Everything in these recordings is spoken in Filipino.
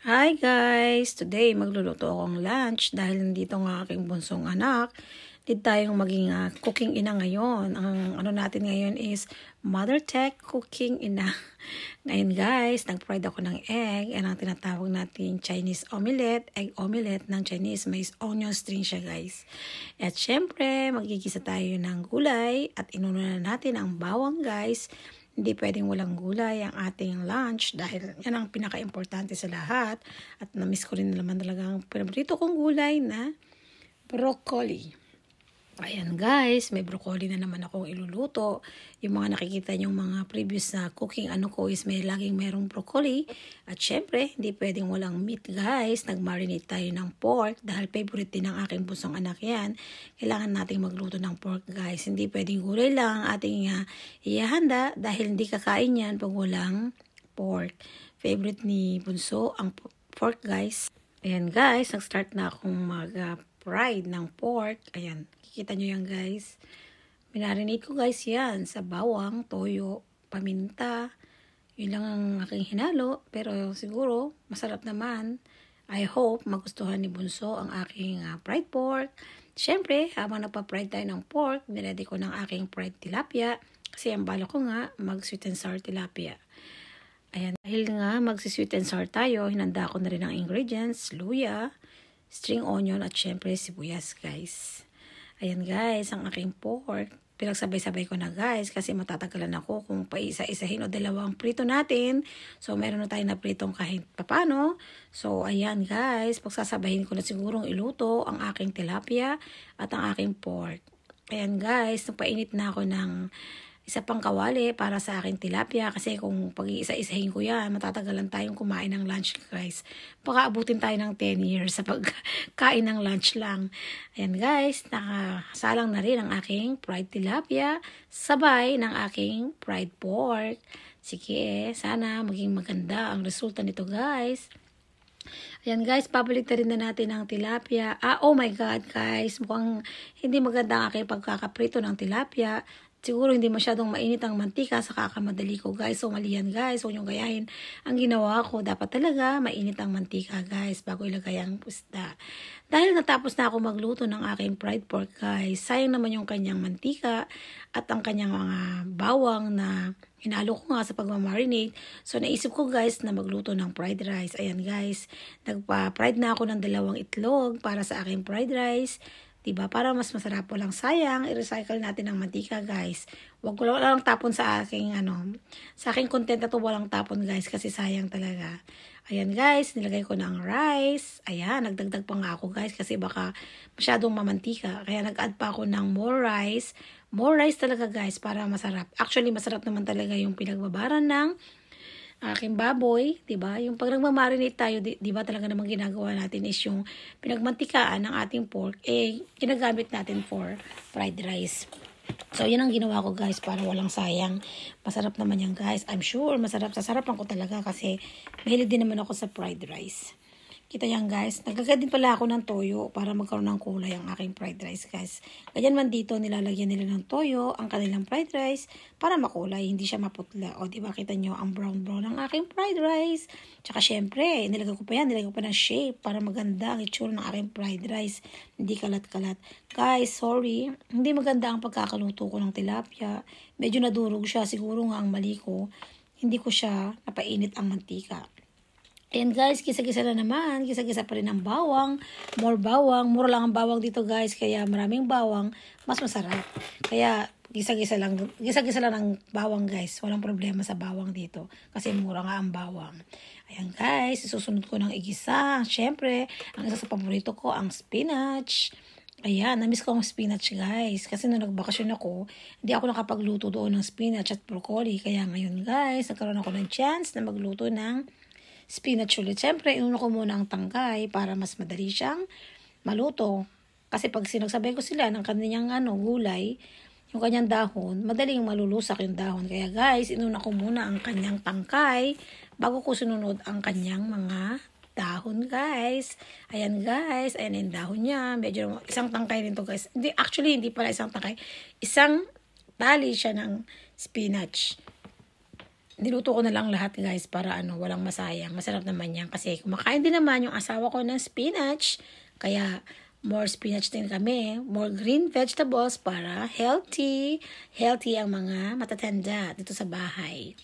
Hi guys! Today magluluto akong lunch dahil nandito ng aking bunsong anak. Dito tayong maging uh, cooking ina ngayon. Ang ano natin ngayon is Mother Tech Cooking Ina. Ngayon guys, nag-fried ako ng egg. Yan ang tinatawag natin Chinese omelette. Egg omelette ng Chinese. May onion string siya guys. At syempre, magigisa tayo ng gulay at inuna na natin ang bawang guys. Hindi pwedeng walang gulay ang ating lunch dahil yan ang pinaka-importante sa lahat. At na-miss ko rin naman talaga ang pinaborito kong gulay na broccoli. Ayan guys, may broccoli na naman akong iluluto. Yung mga nakikita yung mga previous na cooking ano ko is may laging merong broccoli. At syempre, hindi pwedeng walang meat guys. Nag-marinate tayo ng pork dahil favorite din ng aking busong anak yan. Kailangan nating magluto ng pork guys. Hindi pwedeng gulay lang ang ating uh, ihahanda dahil hindi kakain yan pag walang pork. Favorite ni Bunso ang pork guys. Ayan guys, nag-start na akong mag uh, fried ng pork. Ayan, Kita nyo yan guys. Minarinate ko guys yan sa bawang, toyo, paminta. Yun lang ang aking hinalo. Pero siguro masarap naman. I hope magustuhan ni Bunso ang aking uh, fried pork. Siyempre, habang nagpa-fried tayo ng pork, niready ko ng aking fried tilapia. Kasi ang bala ko nga, mag-sweet and sour tilapia. Ayan, dahil nga mag-sweet and sour tayo, hinanda ko na rin ang ingredients, luya, string onion, at syempre sibuyas guys. Ayan guys, ang aking pork. Pinagsabay-sabay ko na guys kasi matatagalan ako kung paisa-isahin o dalawang prito natin. So meron na tayo na pritong kahit papano. So ayan guys, pagsasabahin ko na sigurong iluto ang aking tilapia at ang aking pork. Ayan guys, nagpainit na ako ng isa pang kawali para sa akin tilapia kasi kung pag-iisa-isahin ko yan, matatagalan tayong kumain ng lunch guys. Baka abutin tayo ng 10 years sa pagkain ng lunch lang. Ayan guys, nakasalang na rin ang aking fried tilapia sabay ng aking fried pork. Sige, sana maging maganda ang resulta nito guys. Ayan guys, pabalik na rin na natin ang tilapia. Ah, oh my God guys, mukhang hindi maganda ang aking pagkakaprito ng tilapia. Siguro hindi masyadong mainit ang mantika sa kakamadali ko guys. So mali yan guys. Huwag niyong gayahin. Ang ginawa ko, dapat talaga mainit ang mantika guys bago ilagay ang pusta. Dahil natapos na ako magluto ng aking fried pork guys, sayang naman yung kanyang mantika at ang kanyang mga bawang na hinalo ko nga sa pagmamarinate. So naisip ko guys na magluto ng fried rice. Ayan guys, nagpa-fried na ako ng dalawang itlog para sa aking fried rice. Diba? Para mas masarap po lang. Sayang, i-recycle natin ang mantika, guys. Huwag ko lang tapon sa aking, ano, sa aking content na to walang tapon, guys, kasi sayang talaga. Ayan, guys, nilagay ko na ang rice. Ayan, nagdagdag pa nga ako, guys, kasi baka masyadong mamantika. Kaya nag-add pa ako ng more rice. More rice talaga, guys, para masarap. Actually, masarap naman talaga yung pinagbabaran ng aking baboy, 'di ba? Yung pag nagma-marinate tayo, 'di ba talaga namang ginagawa natin is yung pinagmantikaan ng ating pork eh ginagamit natin for fried rice. So, yun ang ginawa ko guys para walang sayang. Masarap naman yan guys. I'm sure masarap. Sasarapan ko talaga kasi mahilig din naman ako sa fried rice. Kita yan guys. Naglagay din pala ako ng toyo para magkaroon ng kulay ang aking fried rice guys. Ganyan man dito nilalagyan nila ng toyo ang kanilang fried rice para makulay. Hindi siya maputla. O diba kita nyo ang brown brown ng aking fried rice. Tsaka syempre nilagay ko pa yan. Nilagay ko pa ng shape para maganda ang itsura ng aking fried rice. Hindi kalat-kalat. Guys, sorry. Hindi maganda ang pagkakaluto ko ng tilapia. Medyo nadurog siya. Siguro nga ang mali ko. Hindi ko siya napainit ang mantika. Ayan guys, gisa-gisa na naman. Gisa-gisa pa rin ang bawang. More bawang. Mura lang ang bawang dito guys. Kaya maraming bawang. Mas masarap. Kaya gisa-gisa lang. Gisa-gisa lang ang bawang guys. Walang problema sa bawang dito. Kasi mura nga ang bawang. Ayan guys, isusunod ko ng igisa. Siyempre, ang isa sa paborito ko, ang spinach. Ayan, namiss ko ang spinach guys. Kasi nung nagbakasyon ako, hindi ako nakapagluto doon ng spinach at broccoli. Kaya ngayon guys, nagkaroon ako ng chance na magluto ng spinach ulit. Siyempre, inuno ko muna ang tangkay para mas madali siyang maluto. Kasi pag sinagsabay ko sila ng kanyang ano, gulay, yung kanyang dahon, madaling malulusak yung dahon. Kaya guys, inuna ko muna ang kanyang tangkay bago ko sununod ang kanyang mga dahon guys. Ayan guys, ayan yung dahon niya. Medyo isang tangkay rin to guys. Hindi, actually, hindi pala isang tangkay. Isang tali siya ng spinach. Niluto ko na lang lahat guys para ano, walang masayang. Masarap naman yan kasi kumakain din naman yung asawa ko ng spinach. Kaya more spinach din kami, more green vegetables para healthy. Healthy ang mga matatanda dito sa bahay.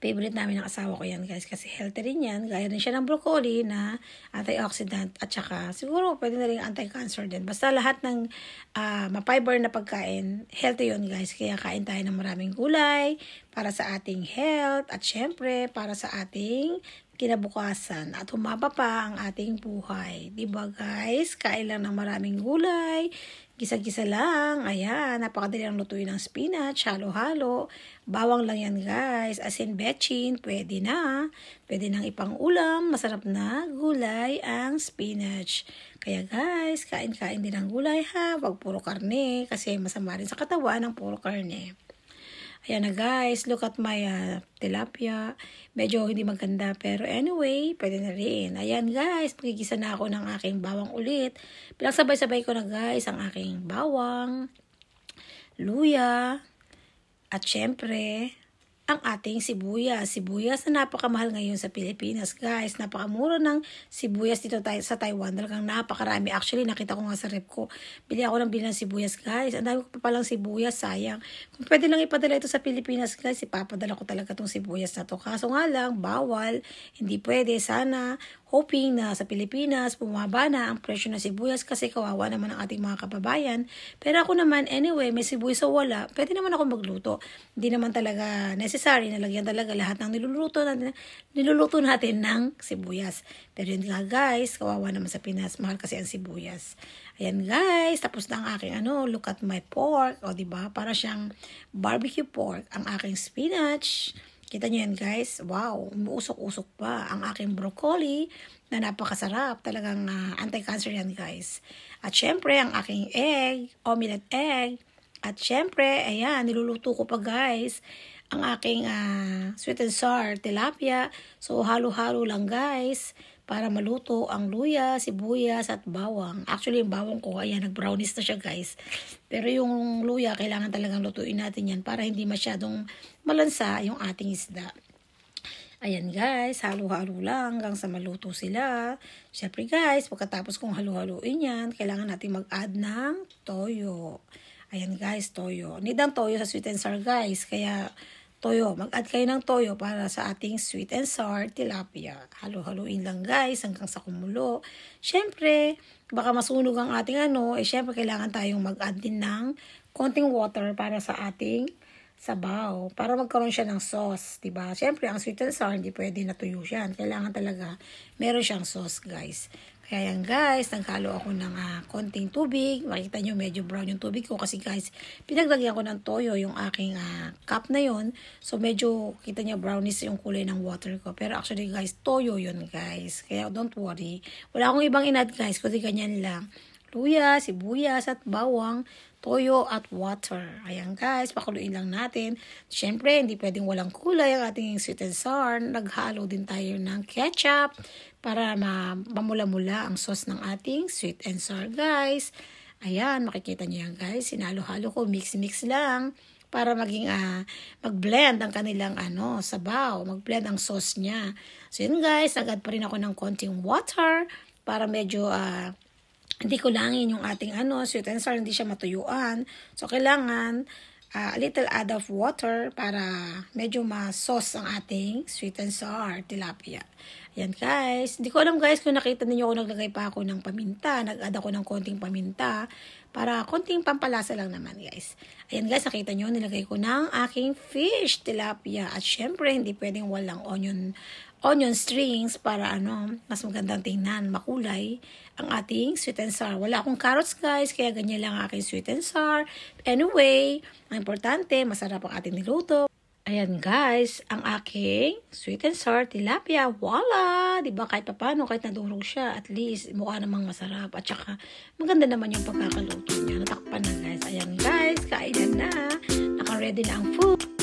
Favorite namin ng asawa ko yan guys kasi healthy rin yan. Gaya rin siya ng broccoli na antioxidant at saka siguro pwede na rin anti-cancer din. Basta lahat ng uh, ma-fiber na pagkain, healthy yun guys. Kaya kain tayo ng maraming gulay para sa ating health at syempre para sa ating kinabukasan at humaba pa ang ating buhay. Diba guys? Kain lang ng maraming gulay, gisa-gisa lang. Ayan, napakadali ang lutuin ng spinach, halo-halo. Bawang lang yan guys. Asin betchin, pwede na. Pwede nang ipang ulam. Masarap na gulay ang spinach. Kaya guys, kain-kain din ng gulay ha. Huwag puro karne kasi masama rin sa katawan ng puro karne. Ayan na guys, look at my uh, tilapia. Medyo hindi maganda pero anyway, pwede na rin. Ayan guys, magigisa na ako ng aking bawang ulit. Pinagsabay-sabay ko na guys ang aking bawang, luya, at syempre, ang ating sibuyas. Sibuyas na napakamahal ngayon sa Pilipinas, guys. Napakamura ng sibuyas dito tayo sa Taiwan. Talagang napakarami. Actually, nakita ko nga sa rep ko. Bili ako ng bili ng sibuyas, guys. Ang dami ko pa palang sibuyas, sayang. Kung pwede lang ipadala ito sa Pilipinas, guys, ipapadala ko talaga itong sibuyas na to. Kaso nga lang, bawal. Hindi pwede. Sana hoping na sa Pilipinas bumaba na ang presyo ng sibuyas kasi kawawa naman ang ating mga kababayan. Pero ako naman, anyway, may sibuyas sa wala, pwede naman ako magluto. Hindi naman talaga necessary na lagyan talaga lahat ng niluluto natin, niluluto natin ng sibuyas. Pero yun nga guys, kawawa naman sa Pinas, mahal kasi ang sibuyas. Ayan guys, tapos na ang aking ano, look at my pork, o ba? Para siyang barbecue pork, ang aking spinach, Kita nyo yan guys. Wow, umuusok-usok pa ang aking broccoli na napakasarap. Talagang uh, anti-cancer yan guys. At syempre, ang aking egg, omelette egg. At syempre, ayan, niluluto ko pa guys ang aking uh, sweet and sour tilapia. So, halo-halo lang guys para maluto ang luya, sibuyas at bawang. Actually, yung bawang ko, ayan, nag-brownies na siya guys. Pero yung luya, kailangan talagang lutuin natin yan para hindi masyadong malansa yung ating isda. Ayan guys, halo-halo lang hanggang sa maluto sila. Siyempre guys, pagkatapos kong halo-haloin yan, kailangan natin mag-add ng toyo. Ayan guys, toyo. Need ang toyo sa sweet and sour guys. Kaya toyo. Mag-add kayo ng toyo para sa ating sweet and sour tilapia. Halo-haluin lang guys hanggang sa kumulo. Siyempre, baka masunog ang ating ano, eh syempre kailangan tayong mag-add din ng konting water para sa ating sabaw. Para magkaroon siya ng sauce, diba? Siyempre, ang sweet and sour, hindi pwede natuyo siya. Kailangan talaga meron siyang sauce, guys. Kaya yan guys, naghalo ako ng uh, konting tubig. Makita nyo medyo brown yung tubig ko kasi guys, pinaglagyan ko ng toyo yung aking uh, cup na yon So medyo kita nyo brownish yung kulay ng water ko. Pero actually guys, toyo yun guys. Kaya don't worry. Wala akong ibang inad guys, kasi ganyan lang luya, sibuyas at bawang, toyo at water. Ayan guys, pakuluin lang natin. Siyempre, hindi pwedeng walang kulay ang ating sweet and sour. Naghalo din tayo ng ketchup para mamula-mula ang sauce ng ating sweet and sour guys. Ayan, makikita niyo yan guys. Sinalo-halo ko, mix-mix lang para maging uh, mag-blend ang kanilang ano, sabaw, mag-blend ang sauce niya. So yun guys, agad pa rin ako ng konting water para medyo uh, hindi kulangin yung ating ano, and sour, hindi siya matuyuan. So, kailangan uh, a little add of water para medyo ma-sauce ang ating sweet and sour tilapia. Ayan guys. Hindi ko alam guys kung nakita niyo ako naglagay pa ako ng paminta. Nag-add ako ng konting paminta para konting pampalasa lang naman guys. Ayan guys, nakita niyo nilagay ko ng aking fish tilapia. At syempre, hindi pwedeng walang onion onion strings para ano, mas magandang tingnan, makulay ang ating sweet and sour. Wala akong carrots guys, kaya ganyan lang aking sweet and sour. Anyway, ang importante, masarap ang ating niluto. Ayan guys, ang aking sweet and sour tilapia. Voila! Diba kahit paano, kahit nadurog siya, at least mukha namang masarap. At saka maganda naman yung pagkakaluto niya. Natakpan na guys. Ayan guys, kainan na. Naka-ready na ang food.